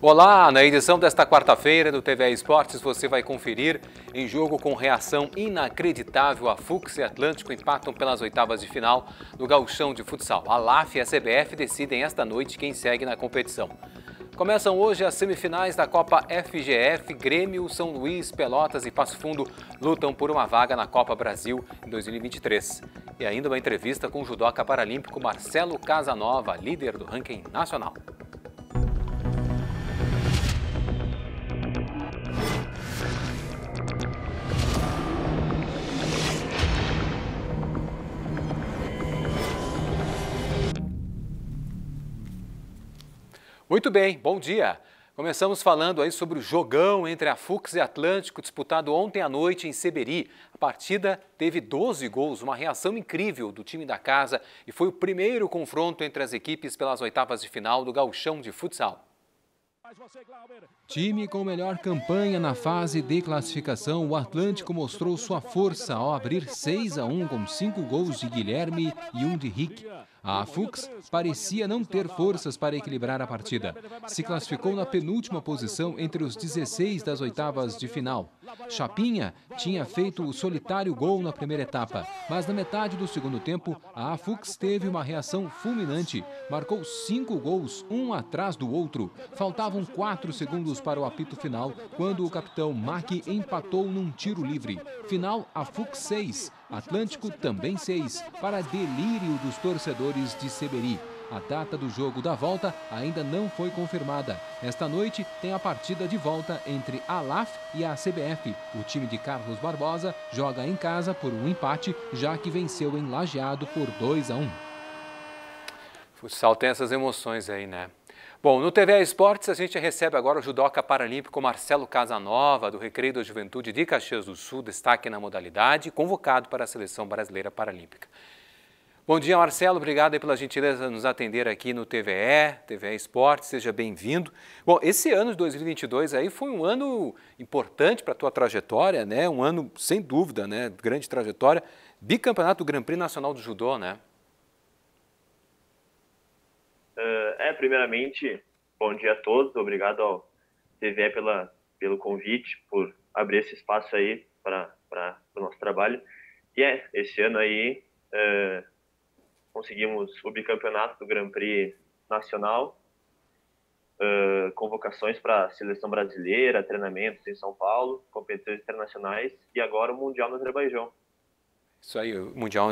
Olá, na edição desta quarta-feira do TV Esportes você vai conferir em jogo com reação inacreditável a Fux e Atlântico empatam pelas oitavas de final do gauchão de futsal. A LAF e a CBF decidem esta noite quem segue na competição. Começam hoje as semifinais da Copa FGF. Grêmio, São Luís, Pelotas e Passo Fundo lutam por uma vaga na Copa Brasil em 2023. E ainda uma entrevista com o judoca paralímpico Marcelo Casanova, líder do ranking nacional. Muito bem, bom dia. Começamos falando aí sobre o jogão entre a Fux e Atlântico, disputado ontem à noite em Seberi. A partida teve 12 gols, uma reação incrível do time da casa e foi o primeiro confronto entre as equipes pelas oitavas de final do Gauchão de Futsal. Time com melhor campanha na fase de classificação, o Atlântico mostrou sua força ao abrir 6 a 1 com cinco gols de Guilherme e um de Rick. A Fux parecia não ter forças para equilibrar a partida. Se classificou na penúltima posição entre os 16 das oitavas de final. Chapinha tinha feito o solitário gol na primeira etapa, mas na metade do segundo tempo, a Fux teve uma reação fulminante. Marcou cinco gols, um atrás do outro. Faltavam quatro segundos para o apito final, quando o capitão Mack empatou num tiro livre. Final, a Fux 6, Atlântico também 6, para delírio dos torcedores de Seberi. A data do jogo da volta ainda não foi confirmada. Esta noite tem a partida de volta entre a LAF e a CBF. O time de Carlos Barbosa joga em casa por um empate, já que venceu em Lajeado por 2 a 1. Futsal tem essas emoções aí, né? Bom, no TV Esportes a gente recebe agora o judoca paralímpico Marcelo Casanova, do Recreio da Juventude de Caxias do Sul, destaque na modalidade, convocado para a Seleção Brasileira Paralímpica. Bom dia, Marcelo. Obrigado pela gentileza de nos atender aqui no TVE, TVE Esportes. Seja bem-vindo. Bom, esse ano de 2022 aí foi um ano importante para a tua trajetória, né? Um ano, sem dúvida, né? Grande trajetória. Bicampeonato do Grand Prix Nacional do Judô, né? Uh, é, primeiramente, bom dia a todos. Obrigado ao TVE pela, pelo convite, por abrir esse espaço aí para o nosso trabalho. E é, esse ano aí uh, conseguimos o bicampeonato do Grand Prix Nacional, uh, convocações para a seleção brasileira, treinamentos em São Paulo, competições internacionais e agora o Mundial no Azerbaijão. Isso aí, o Mundial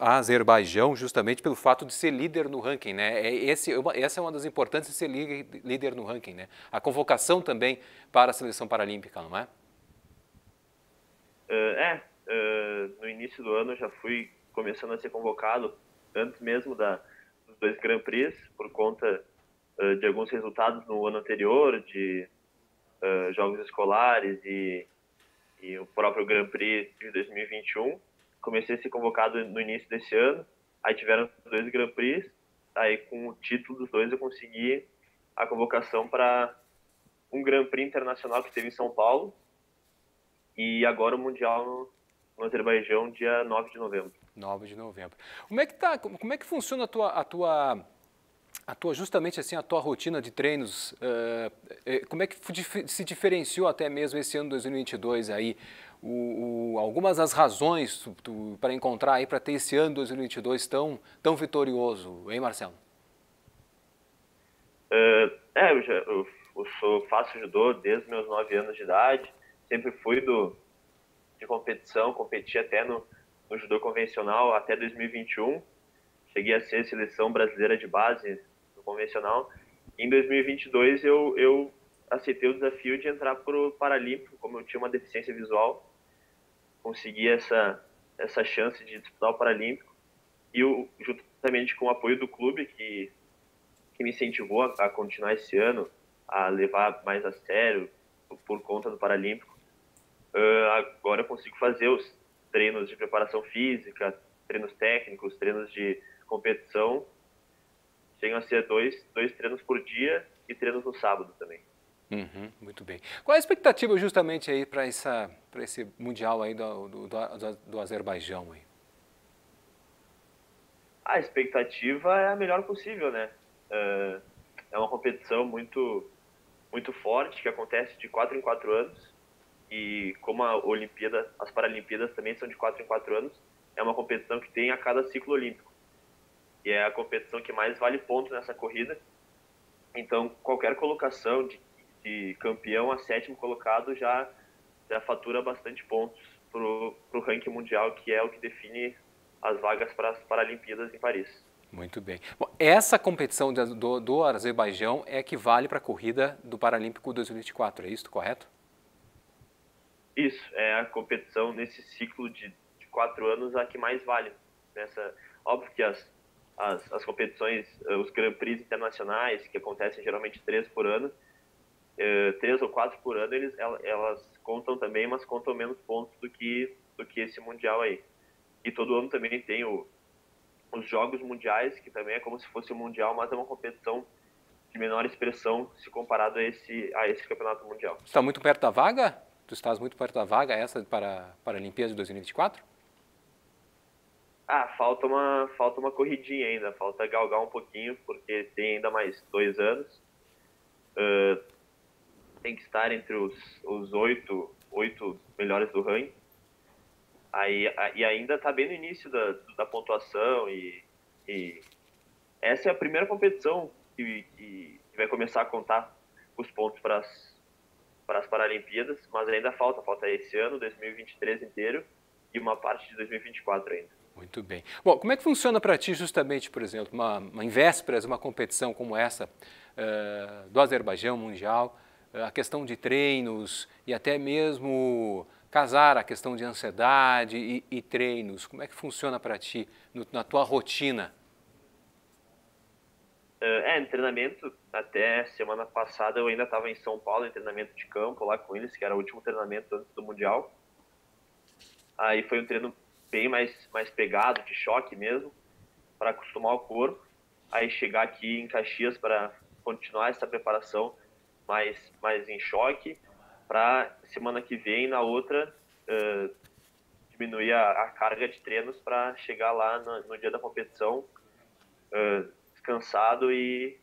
Azerbaijão, justamente pelo fato de ser líder no ranking, né? É, esse, essa é uma das importâncias de ser líder no ranking, né? A convocação também para a seleção paralímpica, não é? Uh, é, uh, no início do ano já fui começando a ser convocado, antes mesmo da, dos dois Grand Prix, por conta uh, de alguns resultados no ano anterior, de jogos escolares e, e o próprio Grand Prix de 2021 comecei a ser convocado no início desse ano. Aí tiveram dois Grand Prix. Aí com o título dos dois eu consegui a convocação para um Grand Prix internacional que teve em São Paulo. E agora o Mundial no, Azerbaijão, dia 9 de novembro. 9 de novembro. Como é que tá, como é que funciona a tua, a tua a tua justamente assim a tua rotina de treinos uh, como é que se diferenciou até mesmo esse ano 2022 aí o, o, algumas das razões para encontrar aí para ter esse ano 2022 tão tão vitorioso, hein, Marcelo? Uh, é, eu, já, eu, eu, sou faço judô desde meus nove anos de idade, sempre fui do de competição, competi até no, no judô convencional até 2021, cheguei a ser seleção brasileira de base no convencional. Em 2022 eu eu aceitei o desafio de entrar para o Paralímpico, como eu tinha uma deficiência visual, consegui essa, essa chance de disputar o Paralímpico e o, juntamente com o apoio do clube que, que me incentivou a, a continuar esse ano, a levar mais a sério por conta do Paralímpico, uh, agora eu consigo fazer os treinos de preparação física, treinos técnicos, treinos de competição, chegam a ser dois, dois treinos por dia e treinos no sábado também. Uhum, muito bem. Qual é a expectativa justamente aí para esse mundial aí do, do, do, do Azerbaijão aí? A expectativa é a melhor possível, né? É uma competição muito muito forte que acontece de quatro em quatro anos e como a Olimpíada, as Paralimpíadas também são de quatro em quatro anos, é uma competição que tem a cada ciclo olímpico e é a competição que mais vale ponto nessa corrida. Então qualquer colocação de, de campeão a sétimo colocado já já fatura bastante pontos para o ranking mundial que é o que define as vagas para as Paralimpíadas em Paris. Muito bem. Bom, essa competição do, do Azerbaijão é que vale para a corrida do Paralímpico 2024, é isso, correto? Isso, é a competição nesse ciclo de, de quatro anos a que mais vale. Nessa, óbvio que as, as, as competições, eh, os Grand Prix internacionais, que acontecem geralmente três por ano, eh, três ou quatro por ano, eles, elas contam também, mas contam menos pontos do que, do que esse Mundial aí. E todo ano também tem o, os Jogos Mundiais, que também é como se fosse o um Mundial, mas é uma competição de menor expressão se comparado a esse, a esse Campeonato Mundial. Você está muito perto da vaga? Tu estás muito perto da vaga essa para, para a Olimpíada de 2024? Ah, falta uma, falta uma corridinha ainda, falta galgar um pouquinho, porque tem ainda mais dois anos. Uh, tem que estar entre os, os oito, oito melhores do ranking. Aí, e ainda está bem no início da, da pontuação e, e, essa é a primeira competição que, que vai começar a contar os pontos para as para as Paralimpíadas, mas ainda falta, falta esse ano, 2023 inteiro e uma parte de 2024 ainda. Muito bem. Bom, como é que funciona para ti justamente, por exemplo, uma, uma em vésperas uma competição como essa uh, do Azerbaijão Mundial, a questão de treinos e até mesmo casar a questão de ansiedade e, e treinos? Como é que funciona para ti, no, na tua rotina? É, em treinamento, até semana passada eu ainda estava em São Paulo em treinamento de campo lá com eles, que era o último treinamento antes do Mundial. Aí foi um treino bem mais, mais pegado, de choque mesmo, para acostumar o corpo. Aí chegar aqui em Caxias para continuar essa preparação mais, mais em choque para semana que vem, na outra, uh, diminuir a, a, carga de treinos para chegar lá no, no, dia da competição uh, descansado e,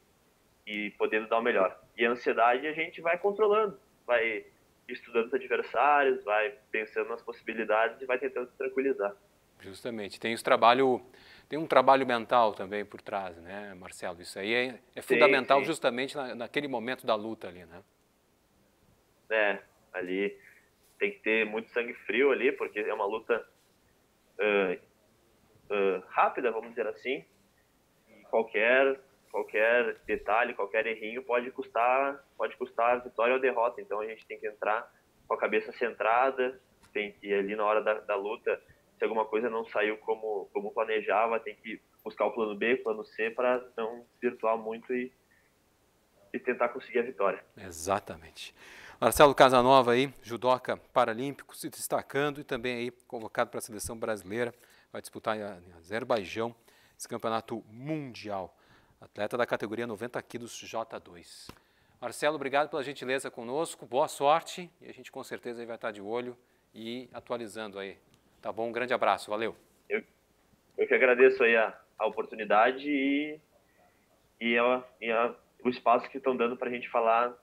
e podendo dar o melhor. E a ansiedade a gente vai controlando, vai estudando os adversários, vai pensando nas possibilidades e vai tentando se tranquilizar. Justamente. Tem, os trabalho, tem um trabalho mental também por trás, né, Marcelo? Isso aí é, é fundamental sim, sim. justamente na, naquele momento da luta ali, né? né? Ali tem que ter muito sangue frio ali, porque é uma luta uh, uh, rápida, vamos dizer assim. E qualquer qualquer detalhe, qualquer errinho pode custar pode custar a vitória ou derrota. Então a gente tem que entrar com a cabeça centrada, tem que ali na hora da, da luta, se alguma coisa não saiu como como planejava, tem que buscar o plano B, o plano C para não virtuar muito e, e tentar conseguir a vitória. Exatamente. Marcelo Casanova aí, judoca paralímpico, se destacando e também aí convocado para a seleção brasileira, vai disputar em Azerbaijão esse campeonato mundial. Atleta da categoria 90 quilos J2. Marcelo, obrigado pela gentileza conosco, boa sorte e a gente com certeza vai estar de olho e atualizando aí. Tá bom? Um grande abraço, valeu. Eu, eu que agradeço aí a, a oportunidade e, e, a, e a, o espaço que estão dando para a gente falar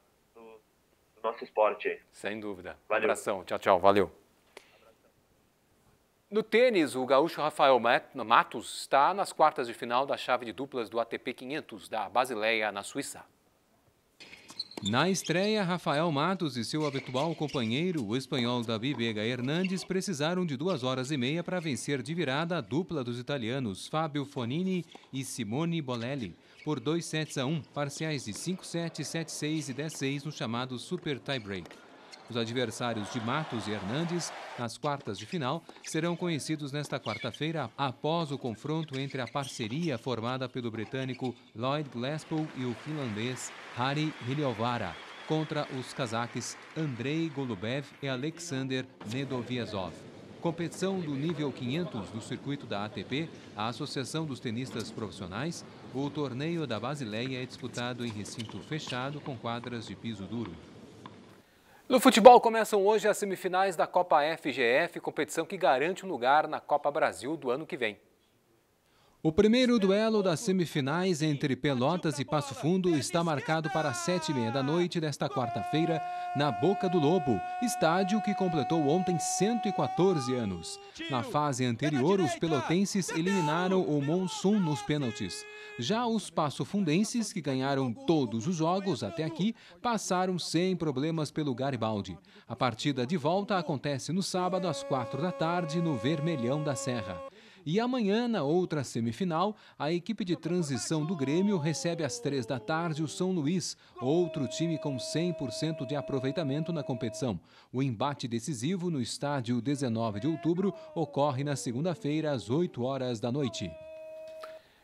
nosso esporte. Sem dúvida. Valeu. abração. Tchau, tchau. Valeu. No tênis, o gaúcho Rafael Matos está nas quartas de final da chave de duplas do ATP 500 da Basileia, na Suíça. Na estreia, Rafael Matos e seu habitual companheiro, o espanhol Davi Vega Hernandes, precisaram de duas horas e meia para vencer de virada a dupla dos italianos Fábio Fonini e Simone Bolelli por 2 sets a 1, parciais de 5-7, 7-6 e 10-6 no chamado Super Tiebreak. Os adversários de Matos e Hernandes nas quartas de final serão conhecidos nesta quarta-feira após o confronto entre a parceria formada pelo britânico Lloyd Glasgow e o finlandês Hari Hiliovara contra os cazaques Andrei Golubev e Alexander Nedoviazov. Competição do nível 500 do circuito da ATP, a Associação dos Tenistas Profissionais, o torneio da Basileia é disputado em recinto fechado com quadras de piso duro. No futebol começam hoje as semifinais da Copa FGF, competição que garante um lugar na Copa Brasil do ano que vem. O primeiro duelo das semifinais entre Pelotas e Passo Fundo está marcado para sete e meia da noite desta quarta-feira na Boca do Lobo, estádio que completou ontem 114 anos. Na fase anterior, os pelotenses eliminaram o Monsun nos pênaltis. Já os passofundenses, que ganharam todos os jogos até aqui, passaram sem problemas pelo Garibaldi. A partida de volta acontece no sábado às quatro da tarde no Vermelhão da Serra. E amanhã, na outra semifinal, a equipe de transição do Grêmio recebe às três da tarde o São Luís, outro time com 100% de aproveitamento na competição. O embate decisivo no estádio 19 de outubro ocorre na segunda-feira, às 8 horas da noite.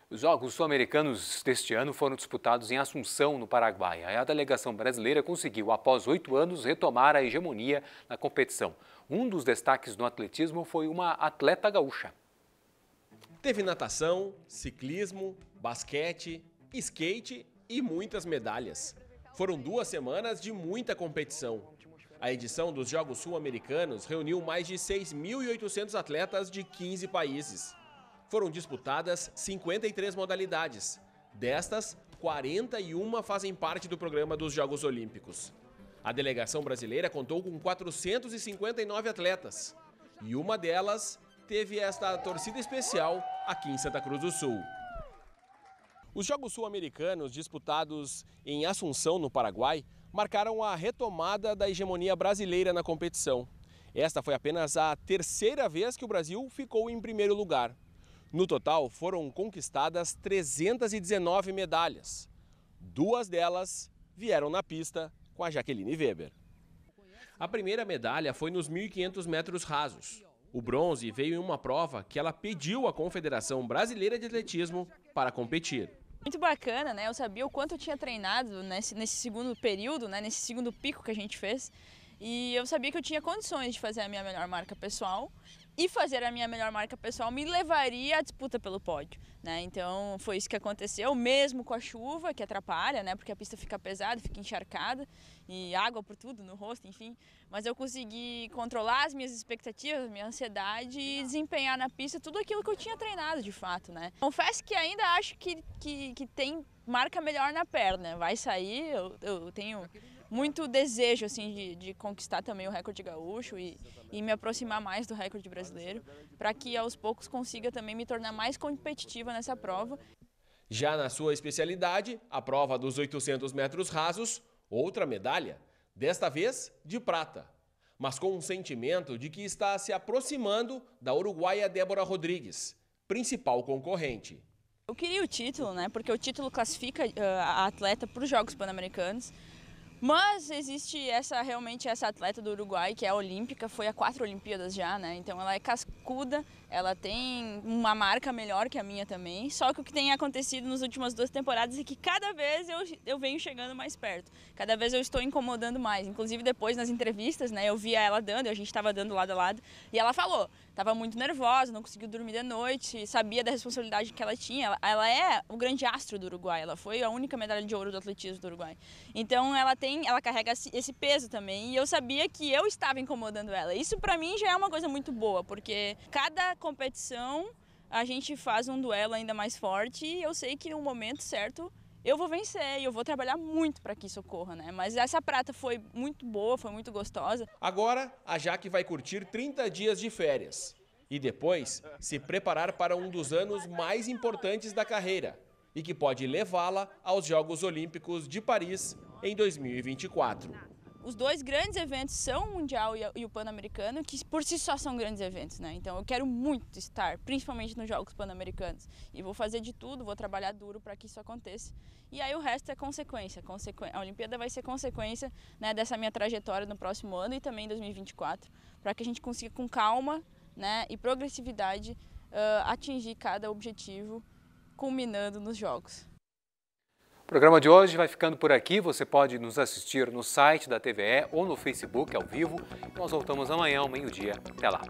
Os Jogos Sul-Americanos deste ano foram disputados em Assunção, no Paraguai. A delegação brasileira conseguiu, após oito anos, retomar a hegemonia na competição. Um dos destaques no atletismo foi uma atleta gaúcha. Teve natação, ciclismo, basquete, skate e muitas medalhas. Foram duas semanas de muita competição. A edição dos Jogos Sul-Americanos reuniu mais de 6.800 atletas de 15 países. Foram disputadas 53 modalidades. Destas, 41 fazem parte do programa dos Jogos Olímpicos. A delegação brasileira contou com 459 atletas. E uma delas teve esta torcida especial aqui em Santa Cruz do Sul. Os Jogos Sul-Americanos, disputados em Assunção, no Paraguai, marcaram a retomada da hegemonia brasileira na competição. Esta foi apenas a terceira vez que o Brasil ficou em primeiro lugar. No total, foram conquistadas 319 medalhas. Duas delas vieram na pista com a Jaqueline Weber. A primeira medalha foi nos 1.500 metros rasos. O bronze veio em uma prova que ela pediu à Confederação Brasileira de Atletismo para competir. Muito bacana, né? Eu sabia o quanto eu tinha treinado nesse, nesse segundo período, né? nesse segundo pico que a gente fez. E eu sabia que eu tinha condições de fazer a minha melhor marca pessoal e fazer a minha melhor marca pessoal me levaria à disputa pelo pódio, né? Então foi isso que aconteceu, mesmo com a chuva que atrapalha, né? Porque a pista fica pesada, fica encharcada e água por tudo no rosto, enfim. Mas eu consegui controlar as minhas expectativas, minha ansiedade e desempenhar na pista tudo aquilo que eu tinha treinado de fato, né? Confesso que ainda acho que, que, que tem marca melhor na perna, vai sair, eu, eu tenho muito desejo assim de, de, conquistar também o recorde gaúcho e, e me aproximar mais do recorde brasileiro, para que aos poucos consiga também me tornar mais competitiva nessa prova. Já na sua especialidade, a prova dos 800 metros rasos, outra medalha, desta vez de prata, mas com um sentimento de que está se aproximando da uruguaia Débora Rodrigues, principal concorrente. Eu queria o título, né? Porque o título classifica uh, a atleta para os Jogos Pan-Americanos. Mas existe essa realmente essa atleta do Uruguai que é olímpica, foi a quatro Olimpíadas já, né? Então ela é cascuda, ela tem uma marca melhor que a minha também. Só que o que tem acontecido nas últimas duas temporadas é que cada vez eu, eu venho chegando mais perto. Cada vez eu estou incomodando mais. Inclusive depois nas entrevistas, né? Eu via ela dando, a gente estava dando lado a lado, e ela falou: estava muito nervosa, não conseguiu dormir de noite, sabia da responsabilidade que ela tinha. Ela, ela, é o grande astro do Uruguai, ela foi a única medalha de ouro do atletismo do Uruguai. Então ela tem, ela carrega esse peso também, e eu sabia que eu estava incomodando ela. Isso para mim já é uma coisa muito boa, porque cada competição a gente faz um duelo ainda mais forte e eu sei que no momento certo eu vou vencer e eu vou trabalhar muito para que isso ocorra, né? Mas essa prata foi muito boa, foi muito gostosa. Agora, a Jaque vai curtir 30 dias de férias e depois se preparar para um dos anos mais importantes da carreira e que pode levá-la aos Jogos Olímpicos de Paris em 2024 os dois grandes eventos são o Mundial e o Pan-Americano, que por si só são grandes eventos, né? Então eu quero muito estar, principalmente nos Jogos Pan-Americanos. E vou fazer de tudo, vou trabalhar duro para que isso aconteça. E aí o resto é consequência. A Olimpíada vai ser consequência né, dessa minha trajetória no próximo ano e também em 2024, para que a gente consiga com calma né, e progressividade uh, atingir cada objetivo, culminando nos Jogos. O programa de hoje vai ficando por aqui. Você pode nos assistir no site da TVE ou no Facebook ao vivo. Nós voltamos amanhã ao meio-dia. Até lá.